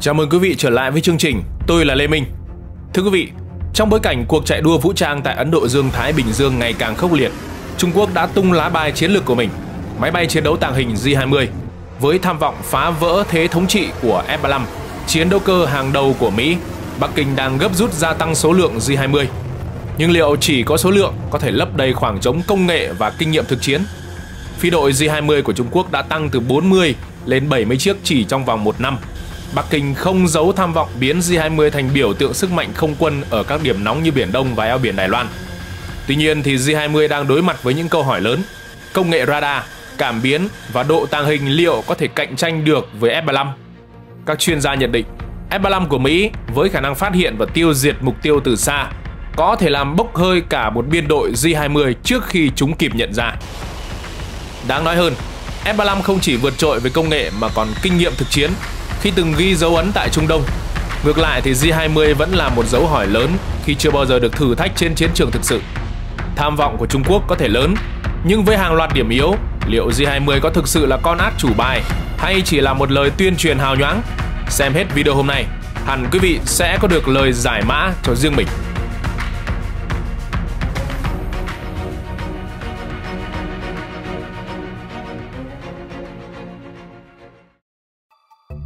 Chào mừng quý vị trở lại với chương trình. Tôi là Lê Minh. Thưa quý vị, trong bối cảnh cuộc chạy đua vũ trang tại Ấn Độ Dương Thái Bình Dương ngày càng khốc liệt, Trung Quốc đã tung lá bài chiến lược của mình, máy bay chiến đấu tàng hình J-20 với tham vọng phá vỡ thế thống trị của F-35, chiến đấu cơ hàng đầu của Mỹ. Bắc Kinh đang gấp rút gia tăng số lượng J-20. Nhưng liệu chỉ có số lượng có thể lấp đầy khoảng trống công nghệ và kinh nghiệm thực chiến? Phi đội J-20 của Trung Quốc đã tăng từ 40 lên 70 chiếc chỉ trong vòng một năm. Bắc Kinh không giấu tham vọng biến G20 thành biểu tượng sức mạnh không quân ở các điểm nóng như Biển Đông và eo biển Đài Loan. Tuy nhiên thì G20 đang đối mặt với những câu hỏi lớn. Công nghệ radar, cảm biến và độ tàng hình liệu có thể cạnh tranh được với F-35? Các chuyên gia nhận định F-35 của Mỹ với khả năng phát hiện và tiêu diệt mục tiêu từ xa có thể làm bốc hơi cả một biên đội J-20 trước khi chúng kịp nhận ra. Đáng nói hơn, F-35 không chỉ vượt trội về công nghệ mà còn kinh nghiệm thực chiến khi từng ghi dấu ấn tại Trung Đông. Ngược lại thì J-20 vẫn là một dấu hỏi lớn khi chưa bao giờ được thử thách trên chiến trường thực sự. Tham vọng của Trung Quốc có thể lớn, nhưng với hàng loạt điểm yếu, liệu J-20 có thực sự là con át chủ bài hay chỉ là một lời tuyên truyền hào nhoáng? Xem hết video hôm nay, hẳn quý vị sẽ có được lời giải mã cho riêng mình.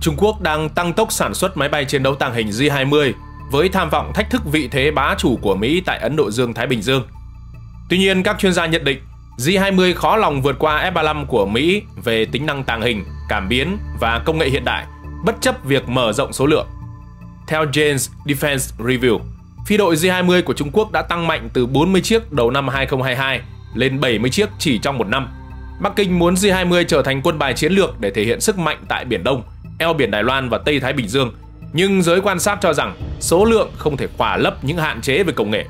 Trung Quốc đang tăng tốc sản xuất máy bay chiến đấu tàng hình J-20 với tham vọng thách thức vị thế bá chủ của Mỹ tại Ấn Độ Dương-Thái Bình Dương. Tuy nhiên, các chuyên gia nhận định J-20 khó lòng vượt qua F-35 của Mỹ về tính năng tàng hình, cảm biến và công nghệ hiện đại, bất chấp việc mở rộng số lượng. Theo James Defense Review, phi đội J-20 của Trung Quốc đã tăng mạnh từ 40 chiếc đầu năm 2022 lên 70 chiếc chỉ trong một năm. Bắc Kinh muốn J-20 trở thành quân bài chiến lược để thể hiện sức mạnh tại Biển Đông – eo biển Đài Loan và Tây Thái Bình Dương, nhưng giới quan sát cho rằng số lượng không thể khỏa lấp những hạn chế về công nghệ.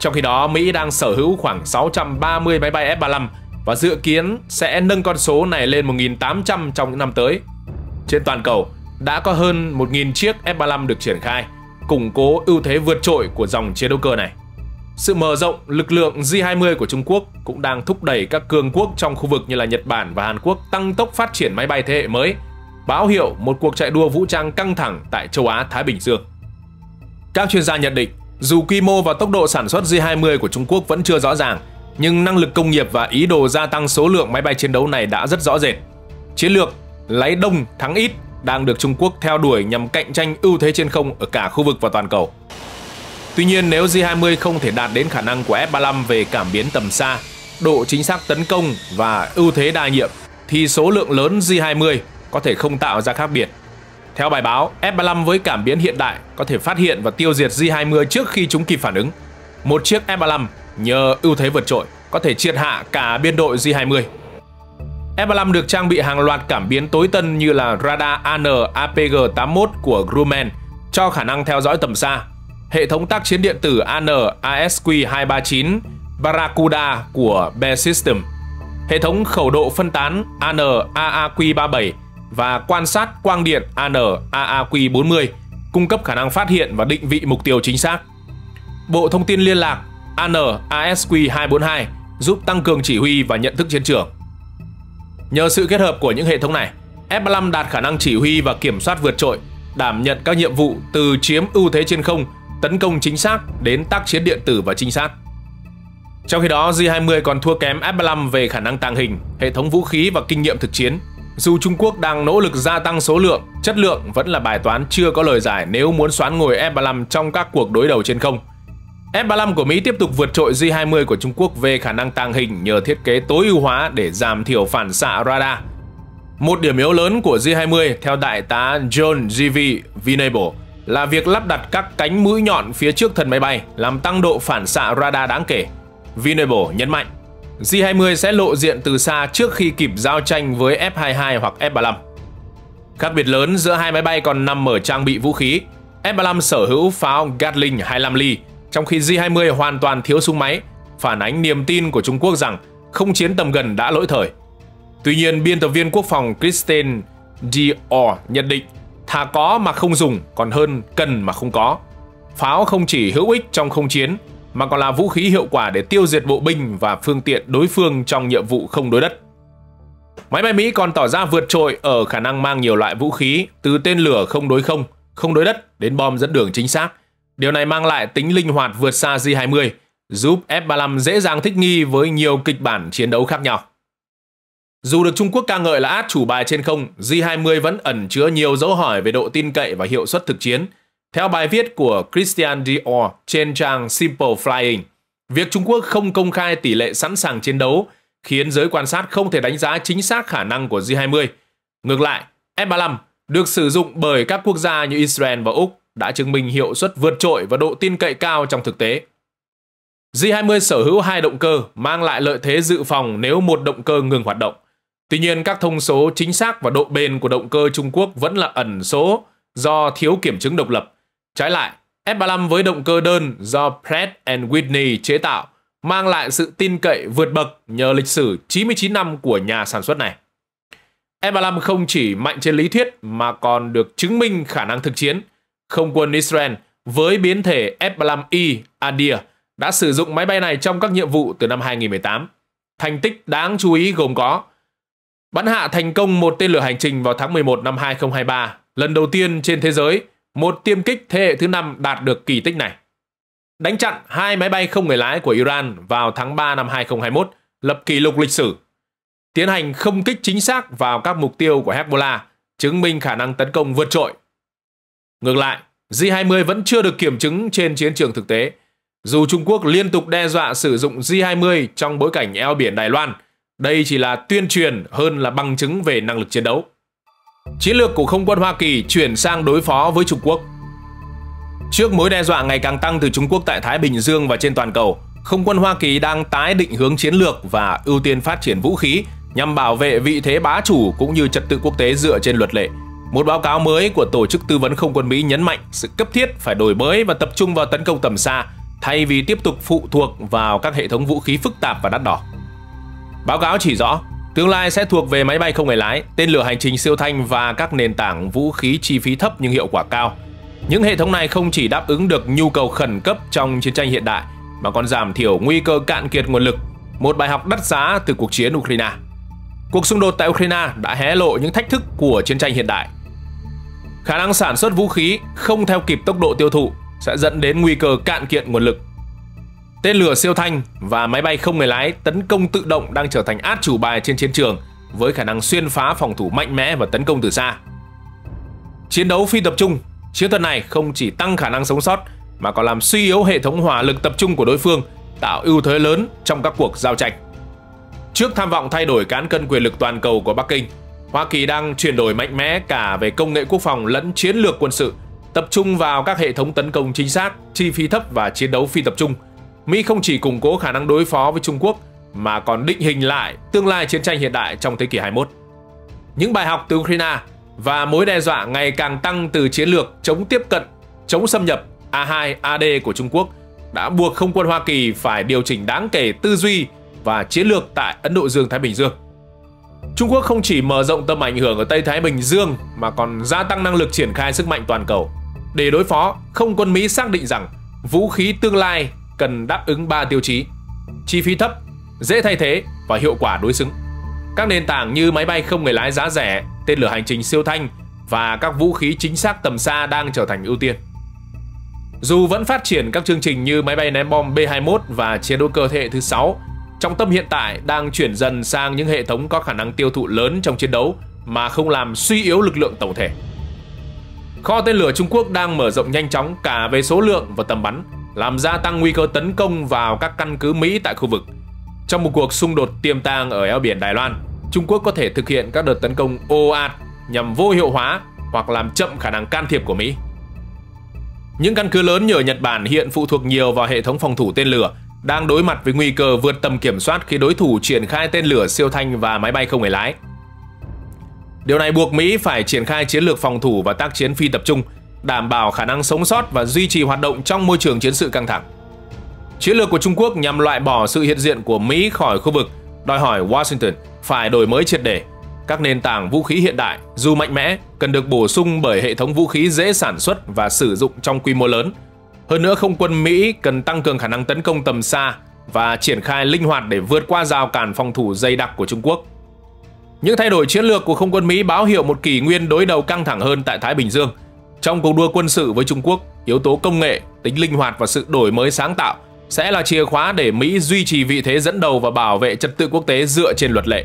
Trong khi đó, Mỹ đang sở hữu khoảng 630 máy bay F-35 và dự kiến sẽ nâng con số này lên 1.800 trong những năm tới. Trên toàn cầu, đã có hơn 1.000 chiếc F-35 được triển khai, củng cố ưu thế vượt trội của dòng chiến đấu cơ này. Sự mở rộng lực lượng J-20 của Trung Quốc cũng đang thúc đẩy các cường quốc trong khu vực như là Nhật Bản và Hàn Quốc tăng tốc phát triển máy bay thế hệ mới báo hiệu một cuộc chạy đua vũ trang căng thẳng tại châu Á Thái Bình Dương. Các chuyên gia nhận định, dù quy mô và tốc độ sản xuất J-20 của Trung Quốc vẫn chưa rõ ràng, nhưng năng lực công nghiệp và ý đồ gia tăng số lượng máy bay chiến đấu này đã rất rõ rệt. Chiến lược lấy đông thắng ít đang được Trung Quốc theo đuổi nhằm cạnh tranh ưu thế trên không ở cả khu vực và toàn cầu. Tuy nhiên nếu J-20 không thể đạt đến khả năng của F-35 về cảm biến tầm xa, độ chính xác tấn công và ưu thế đa nhiệm, thì số lượng lớn J-20 có thể không tạo ra khác biệt. Theo bài báo, F-35 với cảm biến hiện đại có thể phát hiện và tiêu diệt J-20 trước khi chúng kịp phản ứng. Một chiếc F-35 nhờ ưu thế vượt trội có thể triệt hạ cả biên đội J-20. F-35 được trang bị hàng loạt cảm biến tối tân như là radar AN APG-81 của Grumman cho khả năng theo dõi tầm xa, hệ thống tác chiến điện tử AN ASQ239 Barracuda của Bear System, hệ thống khẩu độ phân tán AN AAQ37 và quan sát quang điện AN-AAQ40 cung cấp khả năng phát hiện và định vị mục tiêu chính xác. Bộ thông tin liên lạc AN-ASQ242 giúp tăng cường chỉ huy và nhận thức chiến trường. Nhờ sự kết hợp của những hệ thống này, F-35 đạt khả năng chỉ huy và kiểm soát vượt trội, đảm nhận các nhiệm vụ từ chiếm ưu thế trên không, tấn công chính xác đến tác chiến điện tử và trinh sát. Trong khi đó, J-20 còn thua kém F-35 về khả năng tàng hình, hệ thống vũ khí và kinh nghiệm thực chiến – dù Trung Quốc đang nỗ lực gia tăng số lượng, chất lượng vẫn là bài toán chưa có lời giải nếu muốn xoán ngồi F-35 trong các cuộc đối đầu trên không. F-35 của Mỹ tiếp tục vượt trội J-20 của Trung Quốc về khả năng tàng hình nhờ thiết kế tối ưu hóa để giảm thiểu phản xạ radar. Một điểm yếu lớn của J-20 theo đại tá John G.V. Venable là việc lắp đặt các cánh mũi nhọn phía trước thân máy bay làm tăng độ phản xạ radar đáng kể. Venable nhấn mạnh J-20 sẽ lộ diện từ xa trước khi kịp giao tranh với F-22 hoặc F-35. Khác biệt lớn giữa hai máy bay còn nằm ở trang bị vũ khí. F-35 sở hữu pháo Gatling 25 ly, trong khi J-20 hoàn toàn thiếu súng máy, phản ánh niềm tin của Trung Quốc rằng không chiến tầm gần đã lỗi thời. Tuy nhiên, biên tập viên quốc phòng Christine Dior nhận định thà có mà không dùng còn hơn cần mà không có. Pháo không chỉ hữu ích trong không chiến mà còn là vũ khí hiệu quả để tiêu diệt bộ binh và phương tiện đối phương trong nhiệm vụ không đối đất. Máy bay Mỹ còn tỏ ra vượt trội ở khả năng mang nhiều loại vũ khí từ tên lửa không đối không, không đối đất đến bom dẫn đường chính xác. Điều này mang lại tính linh hoạt vượt xa J-20, giúp F-35 dễ dàng thích nghi với nhiều kịch bản chiến đấu khác nhau. Dù được Trung Quốc ca ngợi là át chủ bài trên không, J-20 vẫn ẩn chứa nhiều dấu hỏi về độ tin cậy và hiệu suất thực chiến. Theo bài viết của Christian Dior trên trang Simple Flying, việc Trung Quốc không công khai tỷ lệ sẵn sàng chiến đấu khiến giới quan sát không thể đánh giá chính xác khả năng của J-20. Ngược lại, F-35 được sử dụng bởi các quốc gia như Israel và Úc đã chứng minh hiệu suất vượt trội và độ tin cậy cao trong thực tế. J-20 sở hữu hai động cơ mang lại lợi thế dự phòng nếu một động cơ ngừng hoạt động. Tuy nhiên, các thông số chính xác và độ bền của động cơ Trung Quốc vẫn là ẩn số do thiếu kiểm chứng độc lập. Trái lại, F-35 với động cơ đơn do Pratt Whitney chế tạo mang lại sự tin cậy vượt bậc nhờ lịch sử 99 năm của nhà sản xuất này. F-35 không chỉ mạnh trên lý thuyết mà còn được chứng minh khả năng thực chiến. Không quân Israel với biến thể F-35I Adir đã sử dụng máy bay này trong các nhiệm vụ từ năm 2018. Thành tích đáng chú ý gồm có bắn hạ thành công một tên lửa hành trình vào tháng 11 năm 2023, lần đầu tiên trên thế giới một tiêm kích thế hệ thứ năm đạt được kỳ tích này. Đánh chặn hai máy bay không người lái của Iran vào tháng 3 năm 2021, lập kỷ lục lịch sử. Tiến hành không kích chính xác vào các mục tiêu của Hezbollah, chứng minh khả năng tấn công vượt trội. Ngược lại, J-20 vẫn chưa được kiểm chứng trên chiến trường thực tế. Dù Trung Quốc liên tục đe dọa sử dụng J-20 trong bối cảnh eo biển Đài Loan, đây chỉ là tuyên truyền hơn là bằng chứng về năng lực chiến đấu. Chiến lược của không quân Hoa Kỳ chuyển sang đối phó với Trung Quốc. Trước mối đe dọa ngày càng tăng từ Trung Quốc tại Thái Bình Dương và trên toàn cầu, không quân Hoa Kỳ đang tái định hướng chiến lược và ưu tiên phát triển vũ khí nhằm bảo vệ vị thế bá chủ cũng như trật tự quốc tế dựa trên luật lệ. Một báo cáo mới của Tổ chức Tư vấn Không quân Mỹ nhấn mạnh sự cấp thiết phải đổi mới và tập trung vào tấn công tầm xa thay vì tiếp tục phụ thuộc vào các hệ thống vũ khí phức tạp và đắt đỏ. Báo cáo chỉ rõ, tương lai sẽ thuộc về máy bay không người lái, tên lửa hành trình siêu thanh và các nền tảng vũ khí chi phí thấp nhưng hiệu quả cao. Những hệ thống này không chỉ đáp ứng được nhu cầu khẩn cấp trong chiến tranh hiện đại mà còn giảm thiểu nguy cơ cạn kiệt nguồn lực, một bài học đắt giá từ cuộc chiến Ukraine. Cuộc xung đột tại Ukraine đã hé lộ những thách thức của chiến tranh hiện đại. Khả năng sản xuất vũ khí không theo kịp tốc độ tiêu thụ sẽ dẫn đến nguy cơ cạn kiệt nguồn lực. Tên lửa siêu thanh và máy bay không người lái tấn công tự động đang trở thành át chủ bài trên chiến trường với khả năng xuyên phá phòng thủ mạnh mẽ và tấn công từ xa. Chiến đấu phi tập trung, chiến thuật này không chỉ tăng khả năng sống sót mà còn làm suy yếu hệ thống hỏa lực tập trung của đối phương, tạo ưu thế lớn trong các cuộc giao tranh. Trước tham vọng thay đổi cán cân quyền lực toàn cầu của Bắc Kinh, Hoa Kỳ đang chuyển đổi mạnh mẽ cả về công nghệ quốc phòng lẫn chiến lược quân sự, tập trung vào các hệ thống tấn công chính xác, chi phí thấp và chiến đấu phi tập trung. Mỹ không chỉ củng cố khả năng đối phó với Trung Quốc mà còn định hình lại tương lai chiến tranh hiện đại trong thế kỷ 21. Những bài học từ Ukraine và mối đe dọa ngày càng tăng từ chiến lược chống tiếp cận, chống xâm nhập A2, AD của Trung Quốc đã buộc không quân Hoa Kỳ phải điều chỉnh đáng kể tư duy và chiến lược tại Ấn Độ Dương-Thái Bình Dương. Trung Quốc không chỉ mở rộng tầm ảnh hưởng ở Tây Thái Bình Dương mà còn gia tăng năng lực triển khai sức mạnh toàn cầu. Để đối phó, không quân Mỹ xác định rằng vũ khí tương lai cần đáp ứng 3 tiêu chí: chi phí thấp, dễ thay thế và hiệu quả đối xứng. Các nền tảng như máy bay không người lái giá rẻ, tên lửa hành trình siêu thanh và các vũ khí chính xác tầm xa đang trở thành ưu tiên. Dù vẫn phát triển các chương trình như máy bay ném bom B-21 và chiến đấu cơ thế hệ thứ 6, trọng tâm hiện tại đang chuyển dần sang những hệ thống có khả năng tiêu thụ lớn trong chiến đấu mà không làm suy yếu lực lượng tổng thể. Kho tên lửa Trung Quốc đang mở rộng nhanh chóng cả về số lượng và tầm bắn, làm gia tăng nguy cơ tấn công vào các căn cứ Mỹ tại khu vực. Trong một cuộc xung đột tiềm tàng ở eo biển Đài Loan, Trung Quốc có thể thực hiện các đợt tấn công ồ ạt nhằm vô hiệu hóa hoặc làm chậm khả năng can thiệp của Mỹ. Những căn cứ lớn như ở Nhật Bản hiện phụ thuộc nhiều vào hệ thống phòng thủ tên lửa, đang đối mặt với nguy cơ vượt tầm kiểm soát khi đối thủ triển khai tên lửa siêu thanh và máy bay không người lái. Điều này buộc Mỹ phải triển khai chiến lược phòng thủ và tác chiến phi tập trung, đảm bảo khả năng sống sót và duy trì hoạt động trong môi trường chiến sự căng thẳng. Chiến lược của Trung Quốc nhằm loại bỏ sự hiện diện của Mỹ khỏi khu vực, đòi hỏi Washington phải đổi mới triệt để các nền tảng vũ khí hiện đại, dù mạnh mẽ, cần được bổ sung bởi hệ thống vũ khí dễ sản xuất và sử dụng trong quy mô lớn. Hơn nữa, không quân Mỹ cần tăng cường khả năng tấn công tầm xa và triển khai linh hoạt để vượt qua rào cản phòng thủ dày đặc của Trung Quốc. Những thay đổi chiến lược của không quân Mỹ báo hiệu một kỷ nguyên đối đầu căng thẳng hơn tại Thái Bình Dương. Trong cuộc đua quân sự với Trung Quốc, yếu tố công nghệ, tính linh hoạt và sự đổi mới sáng tạo sẽ là chìa khóa để Mỹ duy trì vị thế dẫn đầu và bảo vệ trật tự quốc tế dựa trên luật lệ.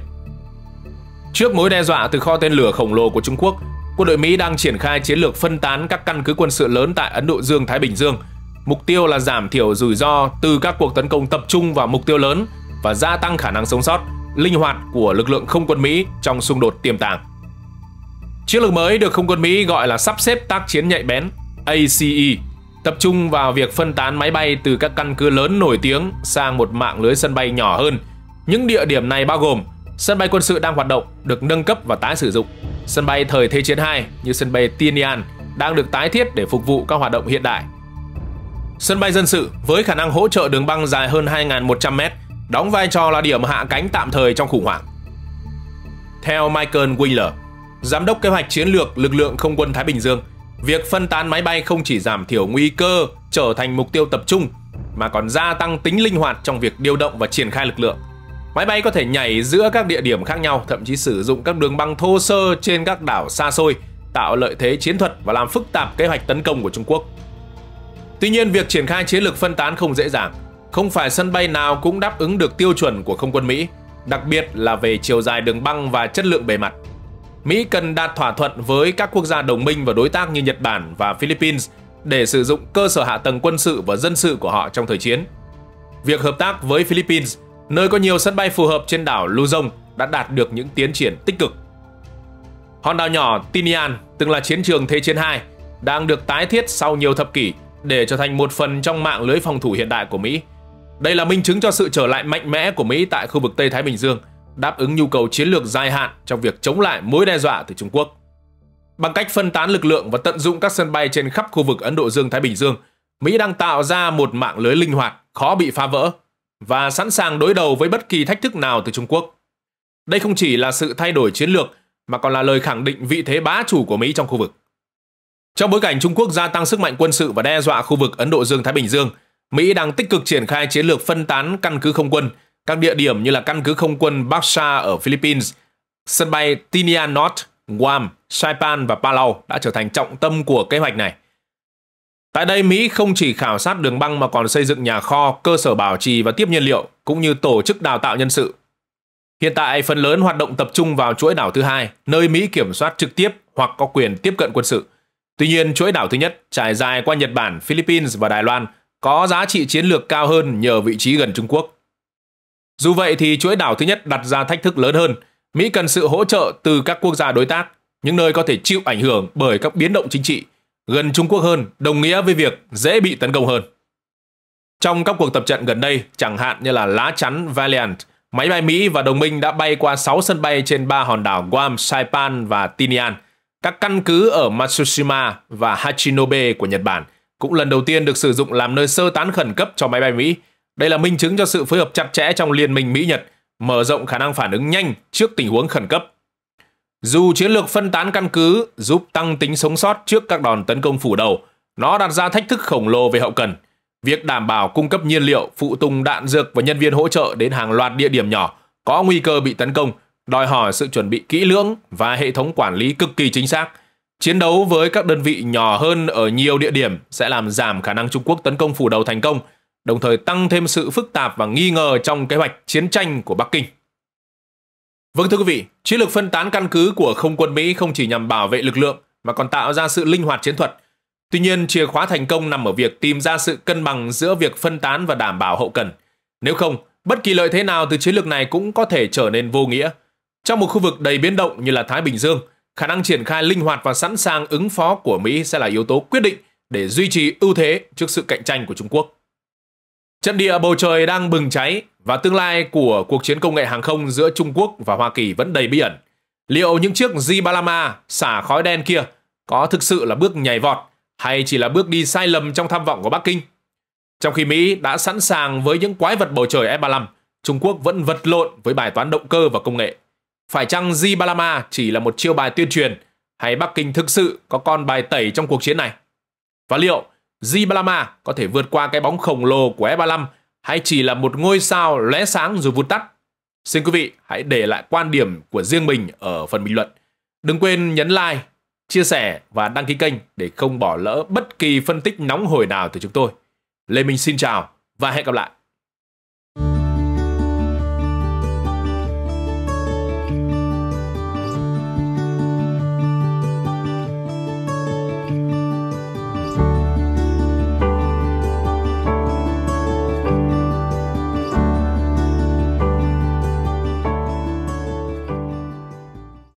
Trước mối đe dọa từ kho tên lửa khổng lồ của Trung Quốc, quân đội Mỹ đang triển khai chiến lược phân tán các căn cứ quân sự lớn tại Ấn Độ Dương, Thái Bình Dương. Mục tiêu là giảm thiểu rủi ro từ các cuộc tấn công tập trung vào mục tiêu lớn và gia tăng khả năng sống sót, linh hoạt của lực lượng không quân Mỹ trong xung đột tiềm tàng. Chiến lược mới được không quân Mỹ gọi là sắp xếp tác chiến nhạy bén ACE, tập trung vào việc phân tán máy bay từ các căn cứ lớn nổi tiếng sang một mạng lưới sân bay nhỏ hơn. Những địa điểm này bao gồm sân bay quân sự đang hoạt động, được nâng cấp và tái sử dụng, sân bay thời Thế chiến 2 như sân bay Tinian đang được tái thiết để phục vụ các hoạt động hiện đại. Sân bay dân sự với khả năng hỗ trợ đường băng dài hơn 2.100m đóng vai trò là điểm hạ cánh tạm thời trong khủng hoảng. Theo Michael Wheeler, giám đốc kế hoạch chiến lược lực lượng không quân Thái Bình Dương, việc phân tán máy bay không chỉ giảm thiểu nguy cơ trở thành mục tiêu tập trung mà còn gia tăng tính linh hoạt trong việc điều động và triển khai lực lượng. Máy bay có thể nhảy giữa các địa điểm khác nhau, thậm chí sử dụng các đường băng thô sơ trên các đảo xa xôi, tạo lợi thế chiến thuật và làm phức tạp kế hoạch tấn công của Trung Quốc. Tuy nhiên, việc triển khai chiến lược phân tán không dễ dàng. Không phải sân bay nào cũng đáp ứng được tiêu chuẩn của không quân Mỹ, đặc biệt là về chiều dài đường băng và chất lượng bề mặt. Mỹ cần đạt thỏa thuận với các quốc gia đồng minh và đối tác như Nhật Bản và Philippines để sử dụng cơ sở hạ tầng quân sự và dân sự của họ trong thời chiến. Việc hợp tác với Philippines, nơi có nhiều sân bay phù hợp trên đảo Luzon, đã đạt được những tiến triển tích cực. Hòn đảo nhỏ Tinian, từng là chiến trường Thế chiến II, đang được tái thiết sau nhiều thập kỷ để trở thành một phần trong mạng lưới phòng thủ hiện đại của Mỹ – đây là minh chứng cho sự trở lại mạnh mẽ của Mỹ tại khu vực Tây Thái Bình Dương, đáp ứng nhu cầu chiến lược dài hạn trong việc chống lại mối đe dọa từ Trung Quốc. Bằng cách phân tán lực lượng và tận dụng các sân bay trên khắp khu vực Ấn Độ Dương-Thái Bình Dương, Mỹ đang tạo ra một mạng lưới linh hoạt, khó bị phá vỡ và sẵn sàng đối đầu với bất kỳ thách thức nào từ Trung Quốc. Đây không chỉ là sự thay đổi chiến lược mà còn là lời khẳng định vị thế bá chủ của Mỹ trong khu vực. Trong bối cảnh Trung Quốc gia tăng sức mạnh quân sự và đe dọa khu vực Ấn Độ Dương-Thái Bình Dương, Mỹ đang tích cực triển khai chiến lược phân tán căn cứ không quân, các địa điểm như là căn cứ không quân Baksha ở Philippines, sân bay Tinian North, Guam, Saipan và Palau đã trở thành trọng tâm của kế hoạch này. Tại đây, Mỹ không chỉ khảo sát đường băng mà còn xây dựng nhà kho, cơ sở bảo trì và tiếp nhiên liệu, cũng như tổ chức đào tạo nhân sự. Hiện tại, phần lớn hoạt động tập trung vào chuỗi đảo thứ hai, nơi Mỹ kiểm soát trực tiếp hoặc có quyền tiếp cận quân sự. Tuy nhiên, chuỗi đảo thứ nhất trải dài qua Nhật Bản, Philippines và Đài Loan – có giá trị chiến lược cao hơn nhờ vị trí gần Trung Quốc. Dù vậy thì chuỗi đảo thứ nhất đặt ra thách thức lớn hơn. Mỹ cần sự hỗ trợ từ các quốc gia đối tác, những nơi có thể chịu ảnh hưởng bởi các biến động chính trị, gần Trung Quốc hơn đồng nghĩa với việc dễ bị tấn công hơn. Trong các cuộc tập trận gần đây, chẳng hạn như là lá chắn Valiant, máy bay Mỹ và đồng minh đã bay qua 6 sân bay trên ba hòn đảo Guam, Saipan và Tinian, các căn cứ ở Matsushima và Hachinobe của Nhật Bản – cũng lần đầu tiên được sử dụng làm nơi sơ tán khẩn cấp cho máy bay Mỹ. Đây là minh chứng cho sự phối hợp chặt chẽ trong liên minh Mỹ-Nhật, mở rộng khả năng phản ứng nhanh trước tình huống khẩn cấp. Dù chiến lược phân tán căn cứ giúp tăng tính sống sót trước các đòn tấn công phủ đầu, nó đặt ra thách thức khổng lồ về hậu cần. Việc đảm bảo cung cấp nhiên liệu, phụ tùng đạn dược và nhân viên hỗ trợ đến hàng loạt địa điểm nhỏ có nguy cơ bị tấn công, đòi hỏi sự chuẩn bị kỹ lưỡng và hệ thống quản lý cực kỳ chính xác – Chiến đấu với các đơn vị nhỏ hơn ở nhiều địa điểm sẽ làm giảm khả năng Trung Quốc tấn công phủ đầu thành công, đồng thời tăng thêm sự phức tạp và nghi ngờ trong kế hoạch chiến tranh của Bắc Kinh. Vâng thưa quý vị, chiến lược phân tán căn cứ của không quân Mỹ không chỉ nhằm bảo vệ lực lượng mà còn tạo ra sự linh hoạt chiến thuật. Tuy nhiên, chìa khóa thành công nằm ở việc tìm ra sự cân bằng giữa việc phân tán và đảm bảo hậu cần. Nếu không, bất kỳ lợi thế nào từ chiến lược này cũng có thể trở nên vô nghĩa. Trong một khu vực đầy biến động như là Thái Bình Dương, khả năng triển khai linh hoạt và sẵn sàng ứng phó của Mỹ sẽ là yếu tố quyết định để duy trì ưu thế trước sự cạnh tranh của Trung Quốc. Trận địa bầu trời đang bừng cháy và tương lai của cuộc chiến công nghệ hàng không giữa Trung Quốc và Hoa Kỳ vẫn đầy bí ẩn. Liệu những chiếc J-Balama xả khói đen kia có thực sự là bước nhảy vọt hay chỉ là bước đi sai lầm trong tham vọng của Bắc Kinh? Trong khi Mỹ đã sẵn sàng với những quái vật bầu trời F-35, Trung Quốc vẫn vật lộn với bài toán động cơ và công nghệ. Phải chăng J-Balama chỉ là một chiêu bài tuyên truyền hay Bắc Kinh thực sự có con bài tẩy trong cuộc chiến này? Và liệu Zibalama có thể vượt qua cái bóng khổng lồ của F-35 hay chỉ là một ngôi sao lóe sáng rồi vụt tắt? Xin quý vị hãy để lại quan điểm của riêng mình ở phần bình luận. Đừng quên nhấn like, chia sẻ và đăng ký kênh để không bỏ lỡ bất kỳ phân tích nóng hổi nào từ chúng tôi. Lê Minh xin chào và hẹn gặp lại.